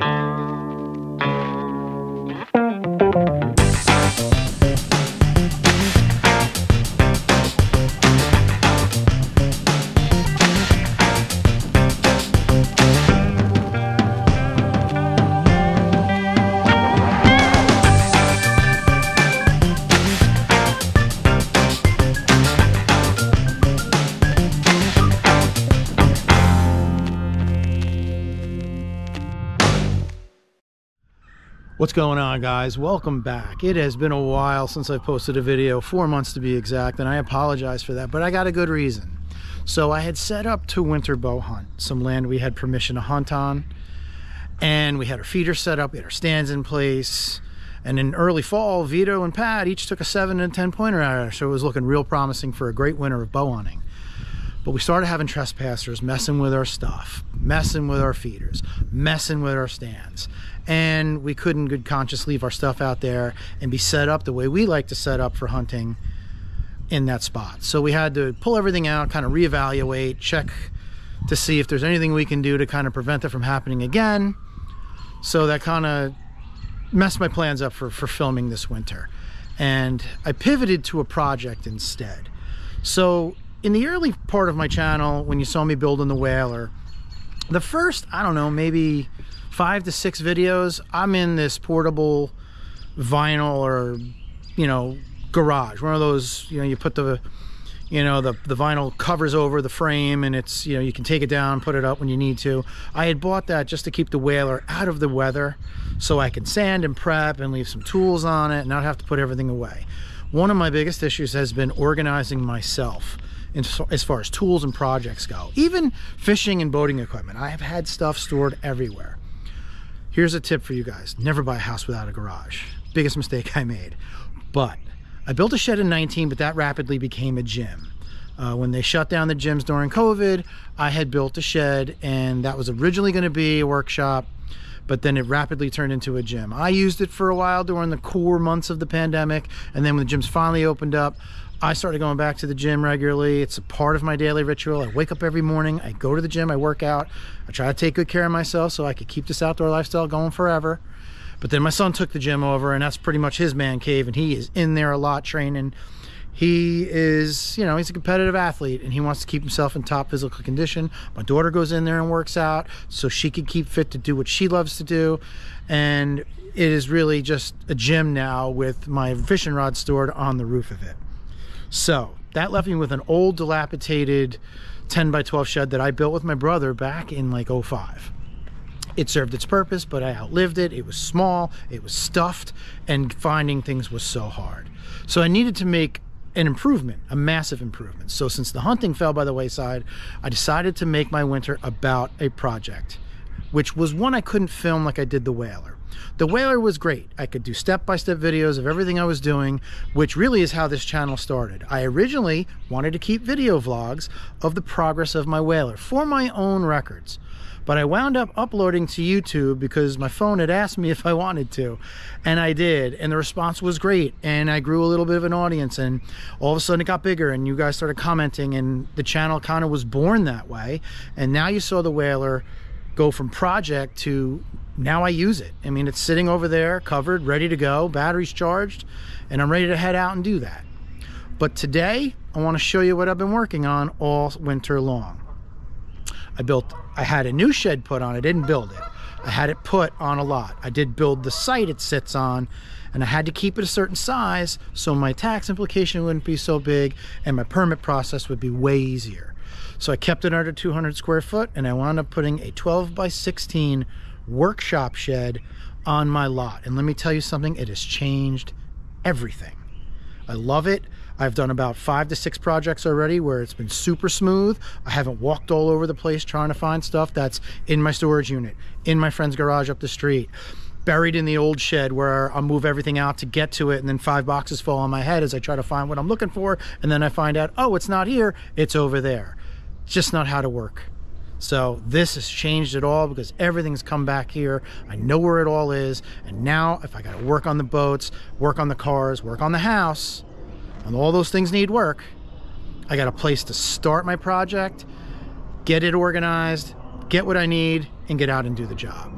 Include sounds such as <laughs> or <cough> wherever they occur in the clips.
Bye. What's going on guys? Welcome back. It has been a while since I've posted a video, four months to be exact, and I apologize for that, but I got a good reason. So I had set up to winter bow hunt, some land we had permission to hunt on, and we had our feeder set up, we had our stands in place, and in early fall, Vito and Pat each took a seven and 10 pointer out of so it was looking real promising for a great winter of bow hunting. But we started having trespassers messing with our stuff, messing with our feeders, messing with our stands. And we couldn't good conscience leave our stuff out there and be set up the way we like to set up for hunting in that spot. So we had to pull everything out, kind of reevaluate, check to see if there's anything we can do to kind of prevent it from happening again. So that kind of messed my plans up for, for filming this winter. And I pivoted to a project instead. So in the early part of my channel, when you saw me building the whaler, the first, I don't know, maybe five to six videos, I'm in this portable vinyl or, you know, garage. One of those, you know, you put the, you know, the, the vinyl covers over the frame and it's, you know, you can take it down, put it up when you need to. I had bought that just to keep the whaler out of the weather so I can sand and prep and leave some tools on it and not have to put everything away. One of my biggest issues has been organizing myself as far as tools and projects go. Even fishing and boating equipment. I have had stuff stored everywhere. Here's a tip for you guys. Never buy a house without a garage. Biggest mistake I made. But I built a shed in 19, but that rapidly became a gym. Uh, when they shut down the gyms during COVID, I had built a shed and that was originally going to be a workshop, but then it rapidly turned into a gym. I used it for a while during the core months of the pandemic. And then when the gyms finally opened up, I started going back to the gym regularly. It's a part of my daily ritual. I wake up every morning, I go to the gym, I work out. I try to take good care of myself so I could keep this outdoor lifestyle going forever. But then my son took the gym over, and that's pretty much his man cave, and he is in there a lot training. He is, you know, he's a competitive athlete and he wants to keep himself in top physical condition. My daughter goes in there and works out so she can keep fit to do what she loves to do. And it is really just a gym now with my fishing rod stored on the roof of it. So that left me with an old dilapidated 10 by 12 shed that I built with my brother back in like 05. It served its purpose, but I outlived it. It was small, it was stuffed, and finding things was so hard. So I needed to make an improvement, a massive improvement. So since the hunting fell by the wayside, I decided to make my winter about a project, which was one I couldn't film like I did the whaler. The Whaler was great. I could do step-by-step -step videos of everything I was doing, which really is how this channel started. I originally wanted to keep video vlogs of the progress of my Whaler for my own records. But I wound up uploading to YouTube because my phone had asked me <laughs> if I wanted to. And I did. And the response was great. And I grew a little bit of an audience. And all of a sudden it got bigger and you guys started commenting. And the channel kind of was born that way. And now you saw the Whaler go from project to now I use it. I mean, it's sitting over there, covered, ready to go, batteries charged, and I'm ready to head out and do that. But today, I want to show you what I've been working on all winter long. I built, I had a new shed put on, I didn't build it. I had it put on a lot. I did build the site it sits on, and I had to keep it a certain size so my tax implication wouldn't be so big and my permit process would be way easier. So I kept it under 200 square foot and I wound up putting a 12 by 16 workshop shed on my lot. And let me tell you something, it has changed everything. I love it. I've done about five to six projects already where it's been super smooth. I haven't walked all over the place trying to find stuff that's in my storage unit, in my friend's garage up the street, buried in the old shed where I'll move everything out to get to it and then five boxes fall on my head as I try to find what I'm looking for and then I find out, oh, it's not here, it's over there. It's just not how to work. So this has changed it all because everything's come back here. I know where it all is. And now if I got to work on the boats, work on the cars, work on the house, and all those things need work, I got a place to start my project, get it organized, get what I need, and get out and do the job.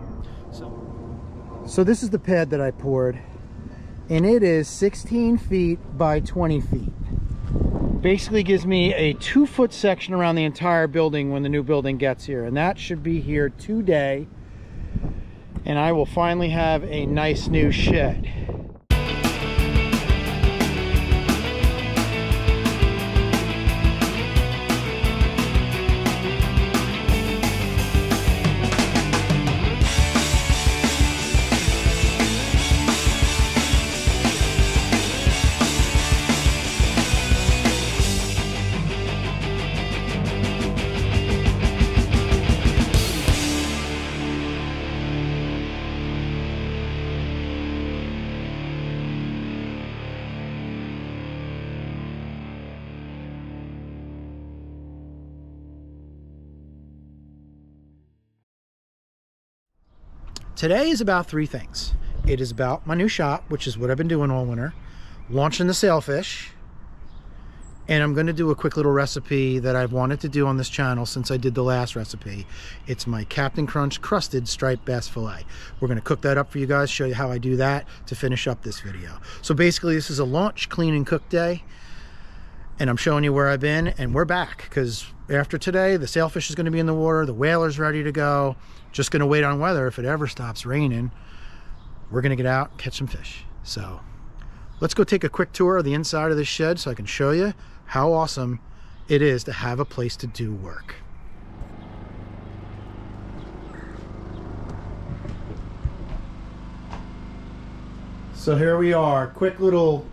So So this is the pad that I poured and it is 16 feet by 20 feet. Basically gives me a two foot section around the entire building when the new building gets here. And that should be here today. And I will finally have a nice new shed. Today is about three things. It is about my new shop, which is what I've been doing all winter, launching the sailfish, and I'm going to do a quick little recipe that I've wanted to do on this channel since I did the last recipe. It's my Captain Crunch crusted striped bass fillet. We're going to cook that up for you guys, show you how I do that to finish up this video. So basically this is a launch, clean and cook day and I'm showing you where I've been and we're back because after today the sailfish is going to be in the water the whaler's ready to go just going to wait on weather. If it ever stops raining we're going to get out and catch some fish. So let's go take a quick tour of the inside of this shed so I can show you how awesome it is to have a place to do work. So here we are quick little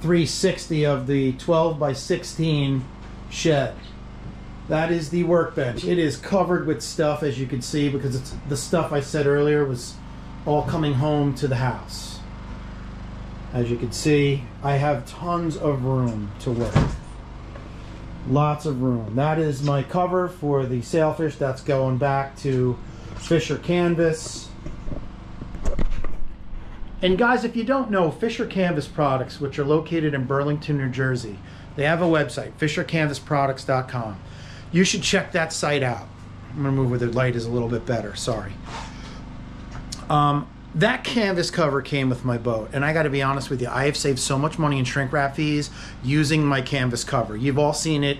360 of the 12 by 16 shed. That is the workbench. It is covered with stuff as you can see because it's the stuff I said earlier was all coming home to the house. As you can see, I have tons of room to work. Lots of room. That is my cover for the sailfish. That's going back to Fisher Canvas. And guys, if you don't know, Fisher Canvas Products, which are located in Burlington, New Jersey, they have a website, fishercanvasproducts.com. You should check that site out. I'm gonna move where the light is a little bit better, sorry. Um, that canvas cover came with my boat, and I gotta be honest with you, I have saved so much money in shrink wrap fees using my canvas cover. You've all seen it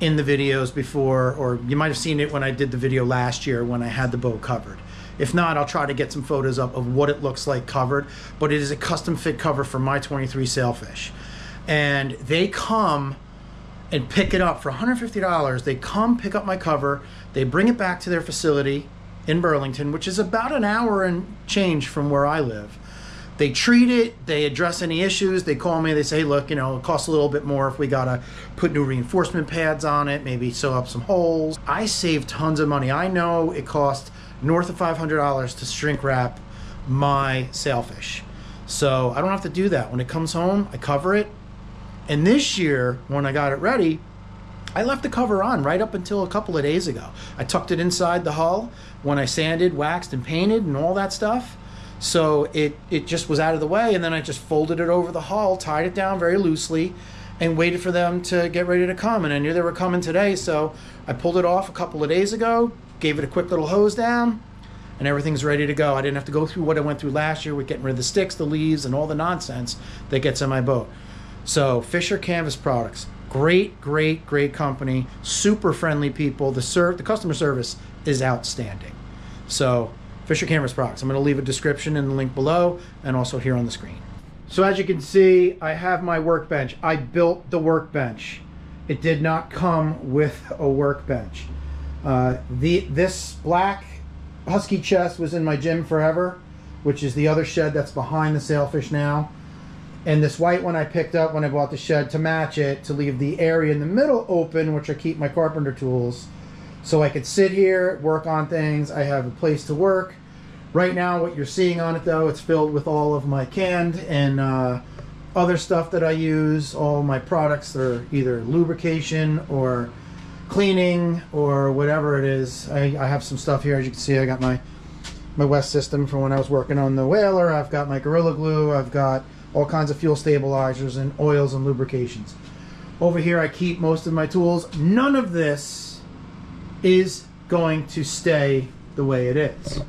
in the videos before, or you might have seen it when I did the video last year when I had the boat covered. If not, I'll try to get some photos up of what it looks like covered. But it is a custom fit cover for my 23 sailfish. And they come and pick it up for $150. They come pick up my cover, they bring it back to their facility in Burlington, which is about an hour and change from where I live. They treat it, they address any issues, they call me, they say, hey, look, you know, it costs a little bit more if we gotta put new reinforcement pads on it, maybe sew up some holes. I save tons of money. I know it costs north of $500 to shrink wrap my sailfish. So I don't have to do that. When it comes home, I cover it. And this year, when I got it ready, I left the cover on right up until a couple of days ago. I tucked it inside the hull when I sanded, waxed, and painted and all that stuff. So it, it just was out of the way. And then I just folded it over the hull, tied it down very loosely, and waited for them to get ready to come. And I knew they were coming today. So I pulled it off a couple of days ago, gave it a quick little hose down, and everything's ready to go. I didn't have to go through what I went through last year with getting rid of the sticks, the leaves, and all the nonsense that gets in my boat. So Fisher Canvas Products, great, great, great company, super friendly people. The serve, the customer service is outstanding. So Fisher Canvas Products. I'm going to leave a description in the link below and also here on the screen. So as you can see, I have my workbench. I built the workbench. It did not come with a workbench. Uh, the This black Husky chest was in my gym forever, which is the other shed that's behind the sailfish now. And this white one I picked up when I bought the shed to match it, to leave the area in the middle open, which I keep my carpenter tools. So I could sit here, work on things. I have a place to work. Right now, what you're seeing on it though, it's filled with all of my canned and uh, other stuff that I use. All my products are either lubrication or cleaning or whatever it is. I, I have some stuff here. As you can see, I got my my West system from when I was working on the whaler. I've got my Gorilla Glue. I've got all kinds of fuel stabilizers and oils and lubrications. Over here, I keep most of my tools. None of this is going to stay the way it is.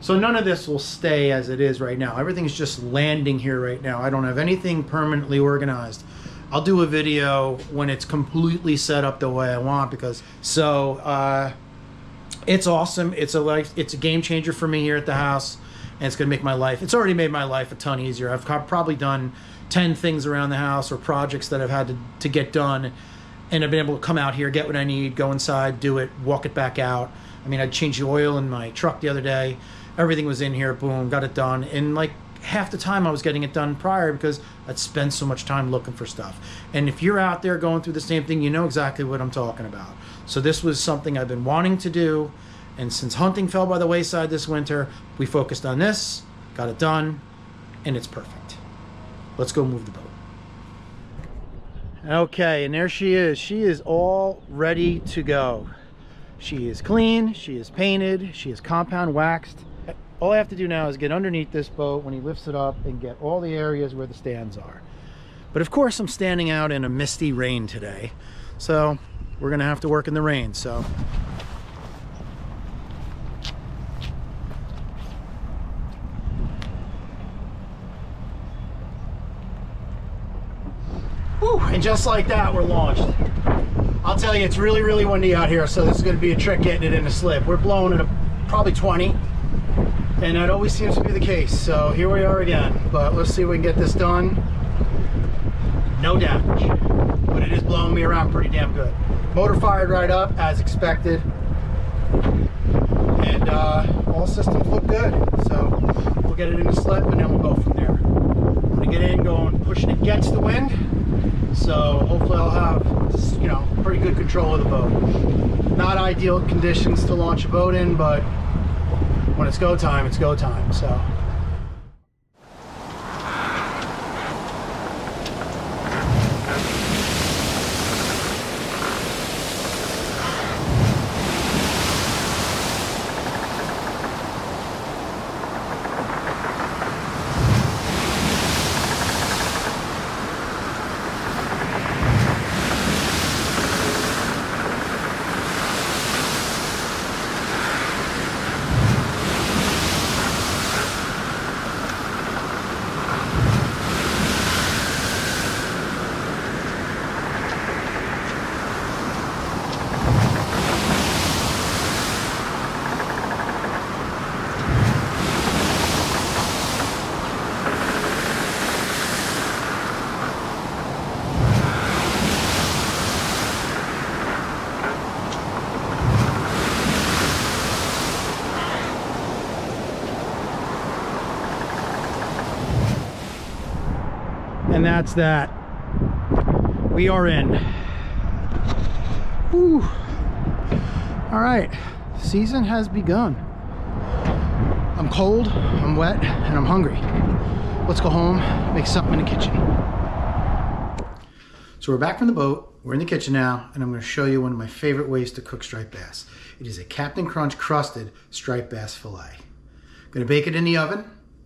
So none of this will stay as it is right now. Everything's just landing here right now. I don't have anything permanently organized. I'll do a video when it's completely set up the way I want because so uh, it's awesome. It's a life. It's a game changer for me here at the house, and it's gonna make my life. It's already made my life a ton easier. I've probably done ten things around the house or projects that I've had to, to get done, and I've been able to come out here, get what I need, go inside, do it, walk it back out. I mean, I changed the oil in my truck the other day. Everything was in here. Boom, got it done in like half the time I was getting it done prior because I'd spend so much time looking for stuff. And if you're out there going through the same thing, you know exactly what I'm talking about. So this was something I've been wanting to do. And since hunting fell by the wayside this winter, we focused on this, got it done, and it's perfect. Let's go move the boat. Okay, and there she is. She is all ready to go. She is clean, she is painted, she is compound waxed, all I have to do now is get underneath this boat when he lifts it up and get all the areas where the stands are. But of course I'm standing out in a misty rain today. So we're gonna have to work in the rain. So just like that, we're launched. I'll tell you, it's really, really windy out here, so this is gonna be a trick getting it in the slip. We're blowing at a, probably 20, and that always seems to be the case so here we are again. But let's see if we can get this done. No damage but it is blowing me around pretty damn good. Motor fired right up as expected and uh, all systems look good. So we'll get it in the slip and then we'll go from there. I'm gonna get in going pushing against the wind so hopefully I'll have you know pretty good control of the boat not ideal conditions to launch a boat in but when it's go time, it's go time. So. And that's that. We are in. Whew. All right, season has begun. I'm cold, I'm wet, and I'm hungry. Let's go home, make something in the kitchen. So we're back from the boat. We're in the kitchen now, and I'm gonna show you one of my favorite ways to cook striped bass. It is a Captain Crunch crusted striped bass filet. I'm Gonna bake it in the oven,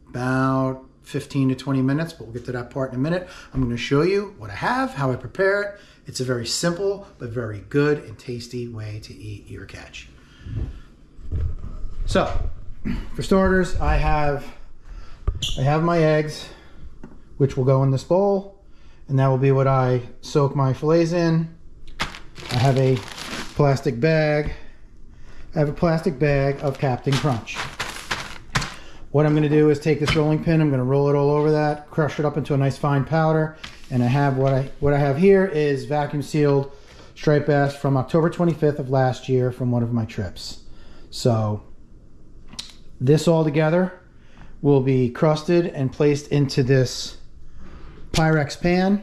about 15 to 20 minutes, but we'll get to that part in a minute. I'm gonna show you what I have, how I prepare it. It's a very simple, but very good and tasty way to eat your catch. So, for starters, I have, I have my eggs, which will go in this bowl, and that will be what I soak my fillets in. I have a plastic bag. I have a plastic bag of Captain Crunch. What I'm going to do is take this rolling pin, I'm going to roll it all over that, crush it up into a nice fine powder, and I have what I what I have here is vacuum sealed striped bass from October 25th of last year from one of my trips. So this all together will be crusted and placed into this Pyrex pan.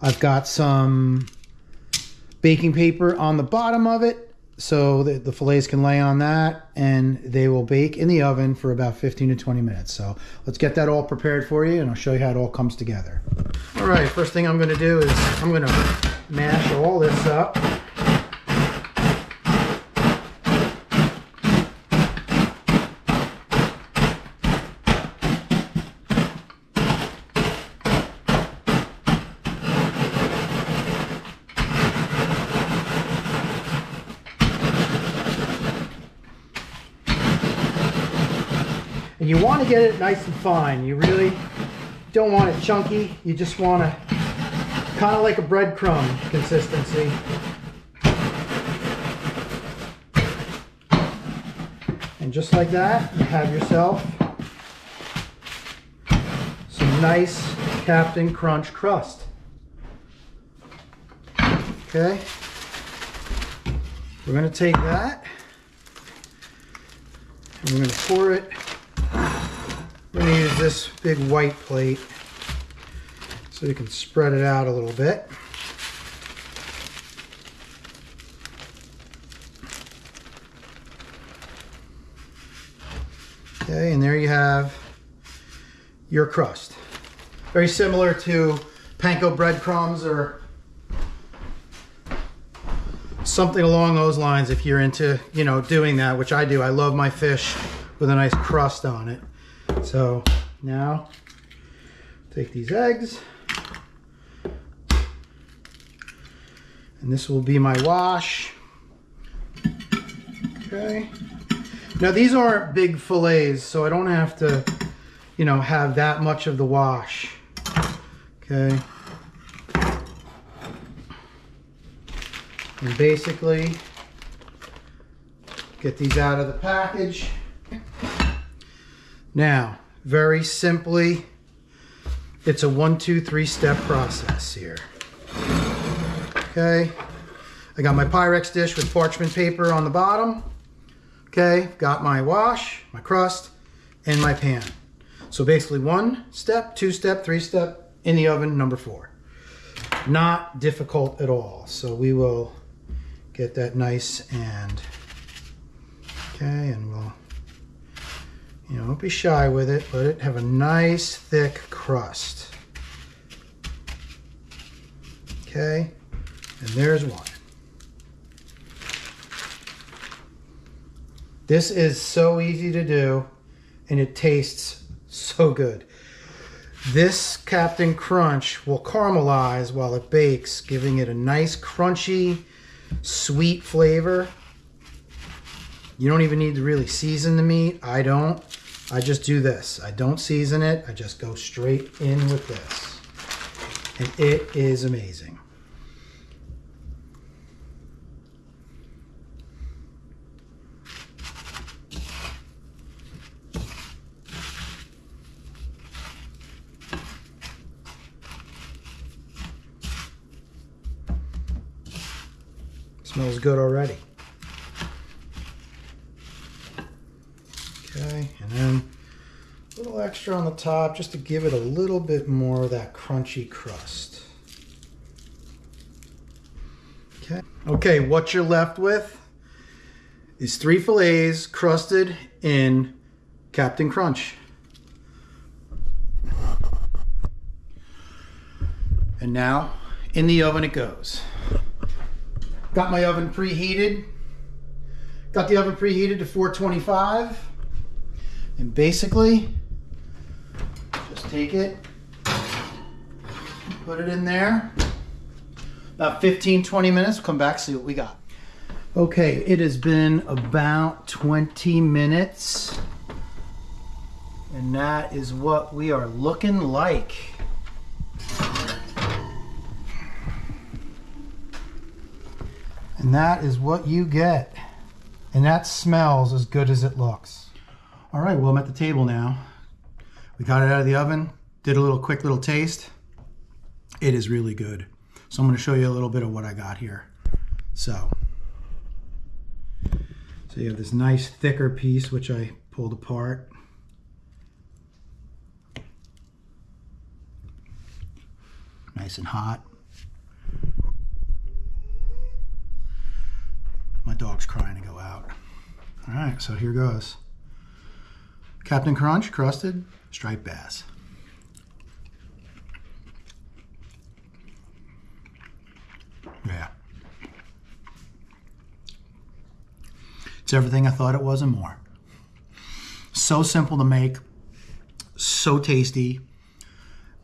I've got some baking paper on the bottom of it so the, the fillets can lay on that and they will bake in the oven for about 15 to 20 minutes. So let's get that all prepared for you and I'll show you how it all comes together. All right, first thing I'm gonna do is I'm gonna mash all this up. Get it nice and fine. You really don't want it chunky. You just want to kind of like a breadcrumb consistency. And just like that, you have yourself some nice Captain Crunch crust. Okay. We're going to take that and we're going to pour it. We're going to use this big white plate so we can spread it out a little bit. Okay, and there you have your crust. Very similar to panko breadcrumbs or something along those lines if you're into, you know, doing that, which I do. I love my fish with a nice crust on it. So now take these eggs and this will be my wash. Okay. Now these aren't big fillets, so I don't have to, you know, have that much of the wash. Okay. And basically, get these out of the package. Now, very simply, it's a one, two, three step process here. Okay. I got my Pyrex dish with parchment paper on the bottom. Okay, got my wash, my crust, and my pan. So basically one step, two step, three step, in the oven, number four. Not difficult at all. So we will get that nice and, okay, and we'll, you know, don't be shy with it. Let it have a nice thick crust. Okay, and there's one. This is so easy to do and it tastes so good. This Captain Crunch will caramelize while it bakes, giving it a nice crunchy, sweet flavor. You don't even need to really season the meat. I don't. I just do this. I don't season it. I just go straight in with this. And it is amazing. Smells good already. Okay, and then a little extra on the top just to give it a little bit more of that crunchy crust. Okay, okay, what you're left with is three fillets crusted in Captain Crunch. And now in the oven it goes. Got my oven preheated. Got the oven preheated to 425. And basically, just take it, put it in there. About 15, 20 minutes, come back, see what we got. Okay, it has been about 20 minutes. And that is what we are looking like. And that is what you get. And that smells as good as it looks. All right, well, I'm at the table now. We got it out of the oven, did a little quick little taste. It is really good. So I'm gonna show you a little bit of what I got here. So, so you have this nice thicker piece, which I pulled apart. Nice and hot. My dog's crying to go out. All right, so here goes. Captain Crunch, crusted, striped bass. Yeah. It's everything I thought it was and more. So simple to make, so tasty.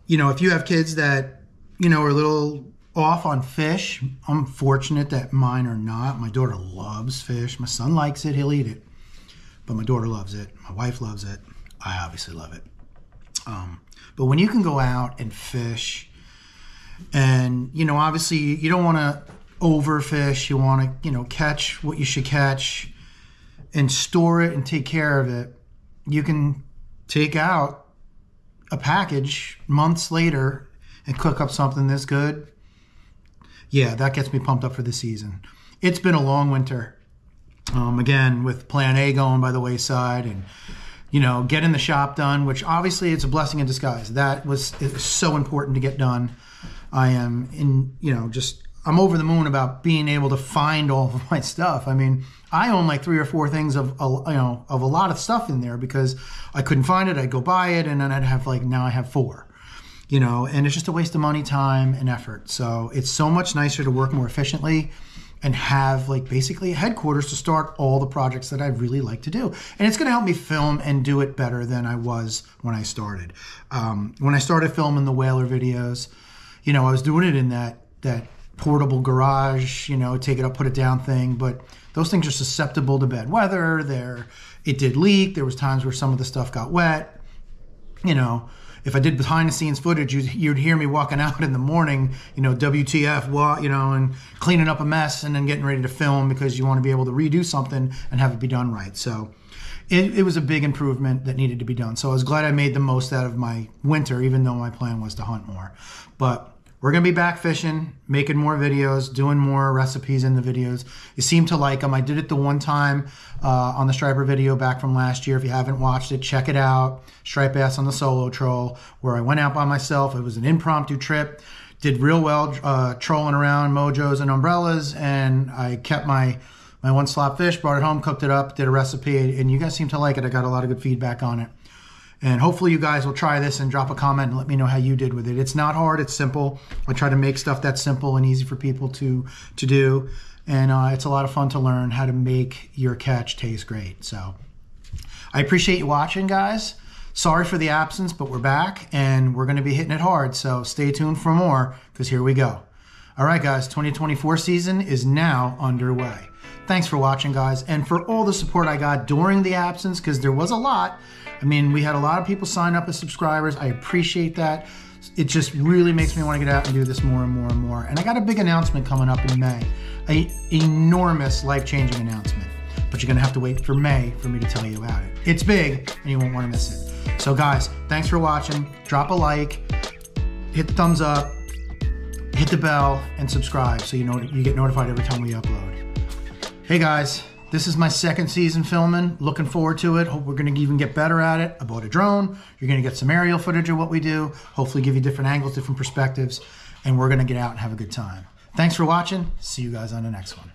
You know, if you have kids that, you know, are a little off on fish. I'm fortunate that mine are not. My daughter loves fish. My son likes it, he'll eat it. But my daughter loves it. My wife loves it. I obviously love it. Um, but when you can go out and fish, and you know, obviously you don't want to overfish. You want to, you know, catch what you should catch, and store it and take care of it. You can take out a package months later and cook up something this good. Yeah, that gets me pumped up for the season. It's been a long winter. Um, again, with Plan A going by the wayside and you know, getting the shop done, which obviously it's a blessing in disguise. That was so important to get done. I am in, you know, just I'm over the moon about being able to find all <laughs> of my stuff. I mean, I own like three or four things of you know of a lot of stuff in there because I couldn't find it. I'd go buy it, and then I'd have like now I have four. You know, and it's just a waste of money, time, and effort. So it's so much nicer to work more efficiently and have like basically a headquarters to start all the projects that I really like to do. And it's going to help me film and do it better than I was when I started. Um, when I started filming the whaler videos, you know, I was doing it in that that portable garage, you know, take it up, put it down thing. But those things are susceptible to bad weather. There, it did leak. There was times where some of the stuff got wet. You know, if I did behind the scenes footage, you'd, you'd hear me walking <laughs> out in the morning, you know, WTF, what, you know, and cleaning up a mess and then getting ready to film because you want to be able to redo something and have it be done right. So it, it was a big improvement that needed to be done. So I was glad I made the most out of my winter, even though my plan was to hunt more. But we're going to be back fishing, making more videos, doing more recipes in the videos. You seem to like them. I did it the one time uh, on the striper video back from last year. If you haven't watched it, check it out. Stripe Bass on the solo troll, where I went out by myself. It was an impromptu trip. Did real well uh, trolling around mojos and umbrellas, and I kept my my one slot fish, brought it home, cooked it up, did a recipe, and you guys seem to like it. I got a lot of good feedback on it. And hopefully you guys will try this and drop a comment and let me know how you did with it. It's not hard, it's simple. I try to make stuff that's simple and easy for people to to do. And uh, it's a lot of fun to learn how to make your catch taste great. So I appreciate you watching, guys. Sorry for the absence, but we're back and we're going to be hitting it hard. So stay tuned for more because here we go. All right, guys, 2024 season is now underway. Thanks for watching, guys, and for all the support I got during the absence because there was a lot. I mean, we had a lot of people sign up as subscribers. I appreciate that. It just really makes me want to get out and do this more and more and more. And I got a big announcement coming up in May, a enormous life-changing announcement. But you're gonna have to wait for May for me to tell you about it. It's big, and you won't want to miss it. So, guys, thanks for watching. Drop a like, hit the thumbs up, hit the bell, and subscribe so you know you get notified every time we upload. Hey guys, this is my second season filming. Looking forward to it. Hope we're going to even get better at it. I bought a drone. You're going to get some aerial footage of what we do. Hopefully, give you different angles, different perspectives, and we're going to get out and have a good time. Thanks for watching. See you guys on the next one.